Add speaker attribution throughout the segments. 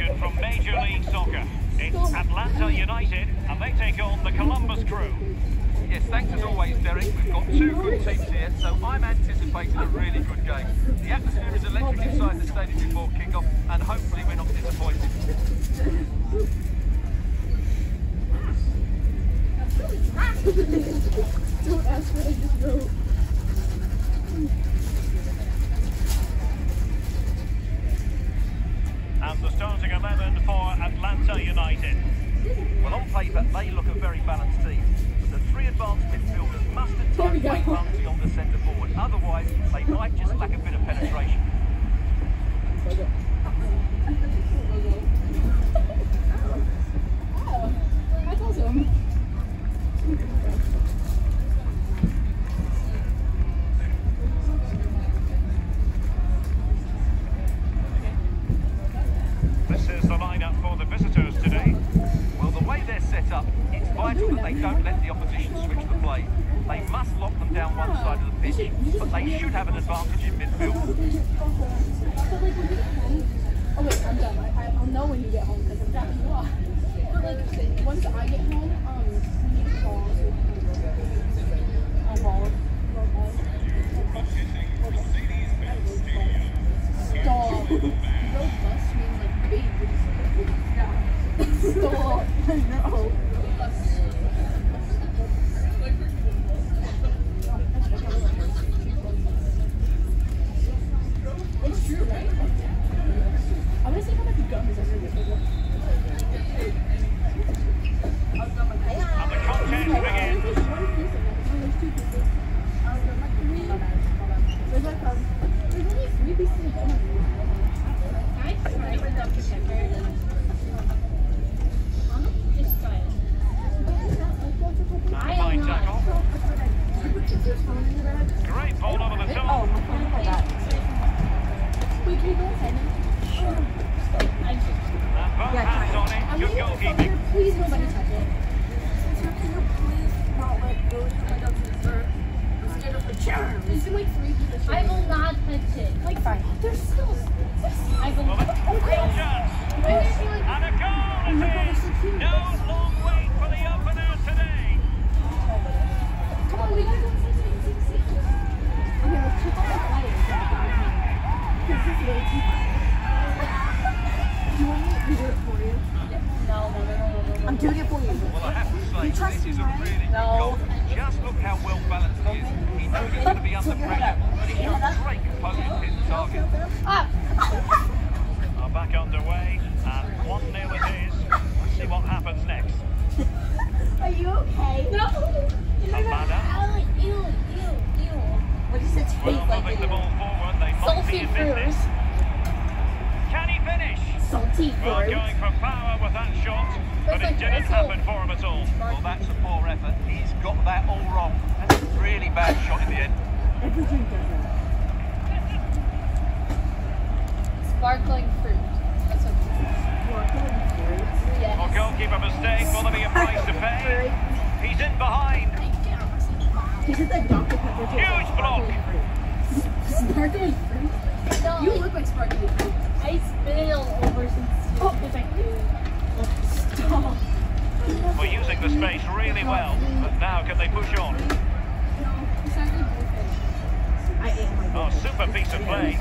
Speaker 1: action from Major League Soccer. It's Atlanta United, and they take on the Columbus Crew.
Speaker 2: Yes, thanks as always, Derek. We've got two good teams here, so I'm anticipating a really good game. The atmosphere is electric inside the stadium before kick-off, and hopefully we're not disappointed.
Speaker 3: Don't ask what I just wrote.
Speaker 2: Advanced midfielders must at
Speaker 3: There we
Speaker 2: times wait
Speaker 3: go.
Speaker 2: runs beyond the centre forward. Otherwise, they might
Speaker 3: Like oh wait, I'm done. I, I, I'll know when you get home because I'm dropping you off. But like once I get home, trust
Speaker 2: this is a
Speaker 3: right?
Speaker 2: really good
Speaker 4: No.
Speaker 2: goal. Just look how well balanced he is. He knows he's going to be under pressure, but he shows great composure to hit the target.
Speaker 3: Ah!
Speaker 1: Are back underway. And 1 0 it is. Let's see what happens next.
Speaker 3: Are you okay? No.
Speaker 1: Amanda.
Speaker 4: Ew, ew, ew, ew.
Speaker 3: What does it taste
Speaker 1: Well,
Speaker 3: like?
Speaker 1: moving the
Speaker 3: in
Speaker 1: ball
Speaker 3: here?
Speaker 1: forward. They might be
Speaker 4: Salty
Speaker 1: in business. Can he finish?
Speaker 3: Salty
Speaker 1: Well,
Speaker 3: fruit.
Speaker 1: going for power with that shot, but it didn't happen for him at all.
Speaker 2: Well, that's a poor effort. He's got that all wrong. That's a really bad shot in the end.
Speaker 3: Every drink does that.
Speaker 4: Sparkling fruit. That's what
Speaker 1: Well,
Speaker 4: Yes.
Speaker 1: goalkeeper mistake. Will there be a price to pay? He's in behind.
Speaker 3: He said like Dr. Pepper.
Speaker 1: Huge block.
Speaker 3: Sparkling fruit?
Speaker 4: No,
Speaker 3: You look like sparkling fruit.
Speaker 4: I spit it all over since you
Speaker 3: Oh, it's like, stop.
Speaker 1: We're using the space really well, but now can they push on? Oh, super piece of play.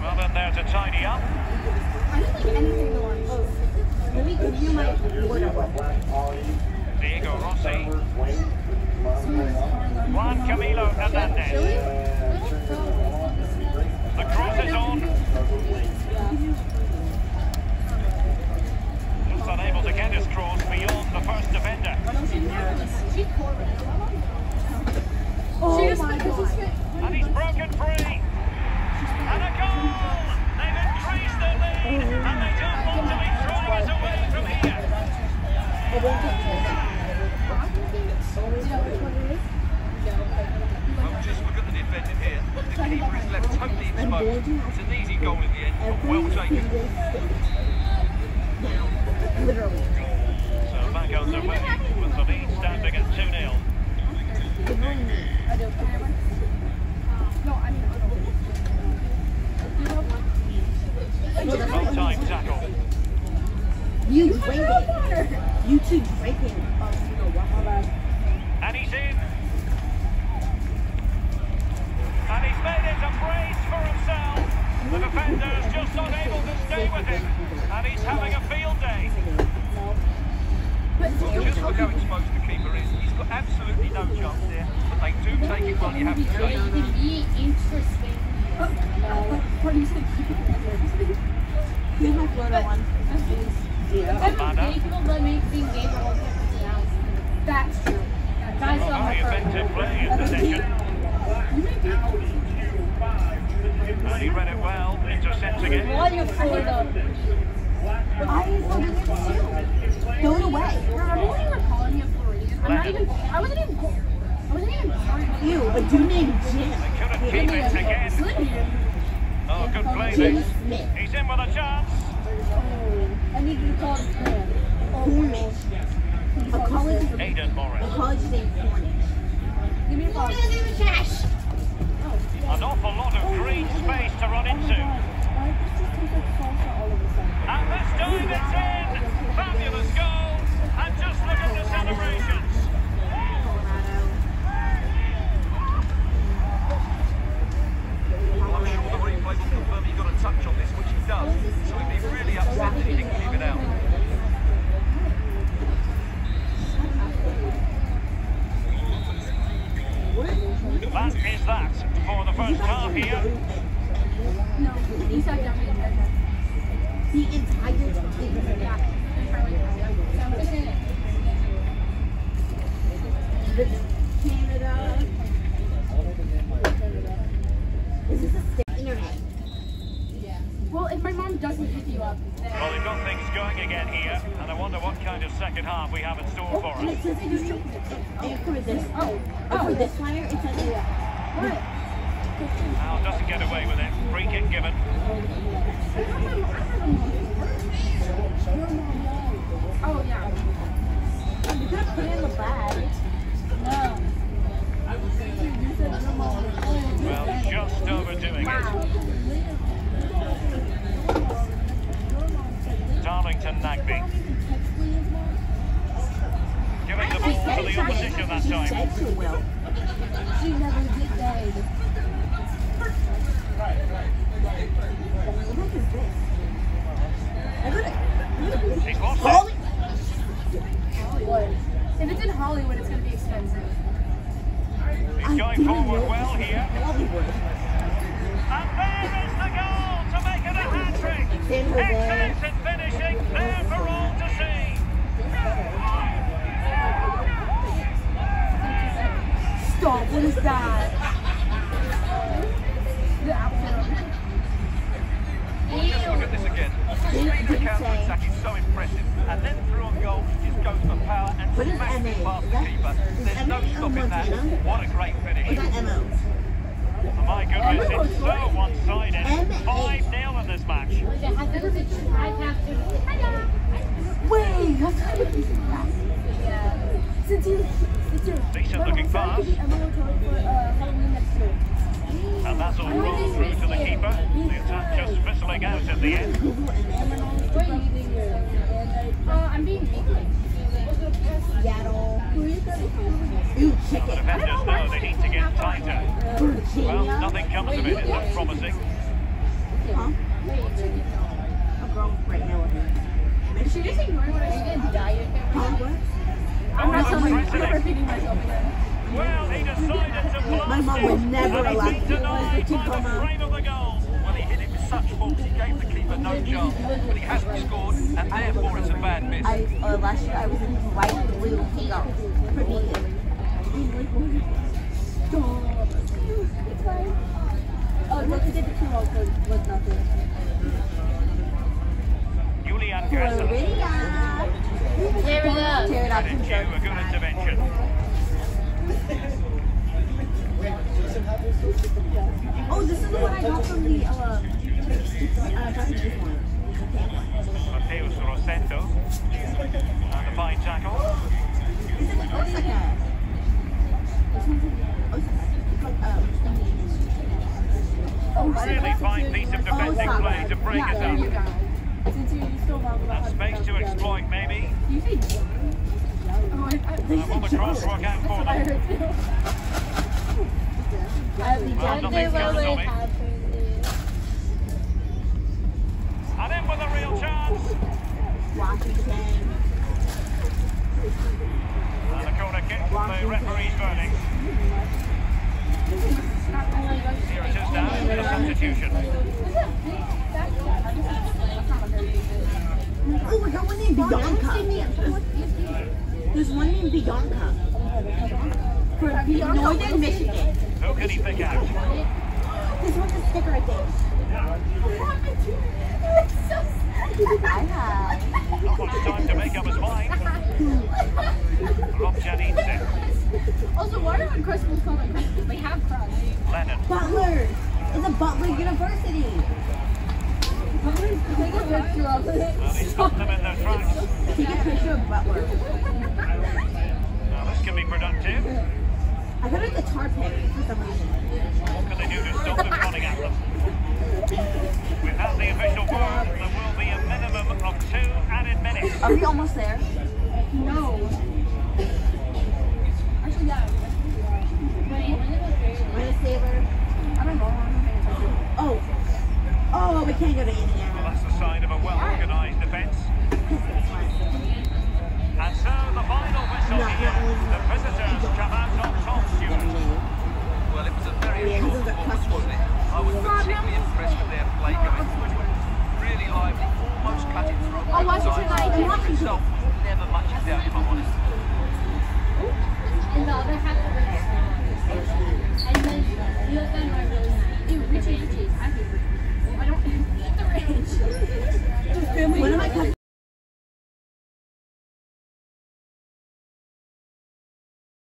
Speaker 1: Well, then there to tidy up. Diego Rossi. Juan Camilo Hernandez. The cross is on. Just unable to get his cross beyond the first defender.
Speaker 3: Oh my god.
Speaker 1: And he's broken free. And a goal! They've increased their lead, and they don't want to be throwing it away from here.
Speaker 2: Well, just look at the defending here. The keeper is left totally exposed. It's an easy goal in the end, but well taken.
Speaker 1: So back underway with the lead standing at you're drinking.
Speaker 3: you too
Speaker 1: drinking.
Speaker 3: And he's in. And he's made it a brace for himself.
Speaker 1: The defender is just unable to stay with him. And he's
Speaker 3: having a field
Speaker 1: day.
Speaker 3: Just look how
Speaker 1: exposed the keeper is. He's got absolutely
Speaker 2: no chance there. But they do take it well, you have to say.
Speaker 4: interesting.
Speaker 1: What do you think? They have one
Speaker 4: on one.
Speaker 1: That's true.
Speaker 4: Guys don't have
Speaker 3: And he read it well, intercepting it.
Speaker 4: Wonderful.
Speaker 1: I thought it too. Throw it away.
Speaker 5: When you were calling me a Floridian? I'm not even. I wasn't even. I wasn't even sorry.
Speaker 1: You, a dude named Jim.
Speaker 3: Couldn't keep it again. Oh, good play
Speaker 1: Jim. Smith.
Speaker 3: He's in with a chance.
Speaker 4: I need you to call him Fran.
Speaker 1: Cornish. A college,
Speaker 3: Aidan
Speaker 1: a
Speaker 3: Morris.
Speaker 1: college named Cornish.
Speaker 4: Give me a call.
Speaker 1: cash.
Speaker 3: An awful lot of green space to run into. And
Speaker 2: That
Speaker 3: is that for the first half here.
Speaker 5: No, he sat down.
Speaker 1: The entire team. Canada. Is this a?
Speaker 5: Well, if my mom doesn't pick you up, then.
Speaker 3: Well, they've got things going again here. And I wonder what kind of second half we have in store oh,
Speaker 1: for
Speaker 3: us.
Speaker 1: it says it is and for this.
Speaker 5: Oh,
Speaker 1: Oh, for
Speaker 5: oh,
Speaker 1: this flyer, it says it.
Speaker 5: what?
Speaker 3: Now doesn't get away with it. Free kick given.
Speaker 5: Oh, yeah.
Speaker 1: You could have put it in the bag.
Speaker 4: No.
Speaker 3: Well, just overdoing it. Darlington Nagbe. Giving the ball to the opposition that time.
Speaker 1: said she
Speaker 4: never did that.
Speaker 1: What the heck is this? I got it.
Speaker 3: He's lost
Speaker 1: Holy.
Speaker 5: Hollywood. If it's in Hollywood, it's going to be expensive.
Speaker 3: He's going forward well here.
Speaker 1: Hollywood.
Speaker 3: And there is the goal to make it a hat trick.
Speaker 1: San Jose.
Speaker 3: Excellence in finishing, there for all to see.
Speaker 5: Stop. What is that? The outfit.
Speaker 2: Just look at this again. The speed of the counter-attack is so impressive. And then through on goal, he just goes for power and
Speaker 1: What
Speaker 2: smashes it past the keeper. There's no stopping that. What a great finish.
Speaker 1: is that MO?
Speaker 3: Oh, my goodness, it's so one-sided.
Speaker 1: M8.
Speaker 3: 5-0 this match.
Speaker 1: Wait, kind of
Speaker 4: Yeah.
Speaker 5: Since you, since you're.
Speaker 3: Decent looking.
Speaker 5: I'm.
Speaker 3: And that's all rolled through to the keeper. The attack just fizzling out in the end.
Speaker 5: I'm being.
Speaker 1: Seattle. Ooh,
Speaker 3: The
Speaker 1: chicken.
Speaker 3: defenders know they need to get tighter. Well, nothing comes of it. It looks promising.
Speaker 1: Huh?
Speaker 3: Oh,
Speaker 1: My mom would never allow me to
Speaker 3: the
Speaker 2: keeper no chance. But he hasn't scored, and therefore it's a bad miss.
Speaker 1: I uh, last year I was in white blue PR for vegan. It's fine.
Speaker 5: Oh, let's get the two roll code was nothing.
Speaker 3: Julian Gressel.
Speaker 1: Florida.
Speaker 4: Tear it up.
Speaker 1: Tear it up.
Speaker 3: Credit due, a good intervention.
Speaker 1: Oh, this is the one I got from the uh, uh Dr. This one.
Speaker 3: Matheus Rossetto. And a fine tackle.
Speaker 1: Is it like Osaka? This one's in Osaka. It's like um.
Speaker 3: Really fine piece of defending play to break us
Speaker 5: There you
Speaker 3: up.
Speaker 5: go. Since you still wrong about
Speaker 3: And space to exploit, maybe.
Speaker 5: You say Oh, I, I,
Speaker 3: And will the cross work out for
Speaker 5: I
Speaker 3: them?
Speaker 5: heard too.
Speaker 3: It. And in with a real chance. And corner the substitution.
Speaker 1: Oh, one named Bianca. There's one named Bianca. For Northern Michigan.
Speaker 3: Who can he pick out?
Speaker 1: This one's a sticker, I think. I have.
Speaker 3: Not much time to make up his mind. Rob Janine
Speaker 5: Also, why are Uncrustables called Uncrustables? They have crust.
Speaker 3: Lennon.
Speaker 1: Butler. It's a Butler University.
Speaker 5: Take a picture of it.
Speaker 3: Well, he stopped them in their tracks.
Speaker 1: Take a picture of Butler.
Speaker 3: Now this can be productive.
Speaker 1: I got a guitar pick for some reason.
Speaker 3: What can they do to stop them running at them? We've the official word. There will be a minimum of two added minutes.
Speaker 1: Are we almost there?
Speaker 5: No. yourself.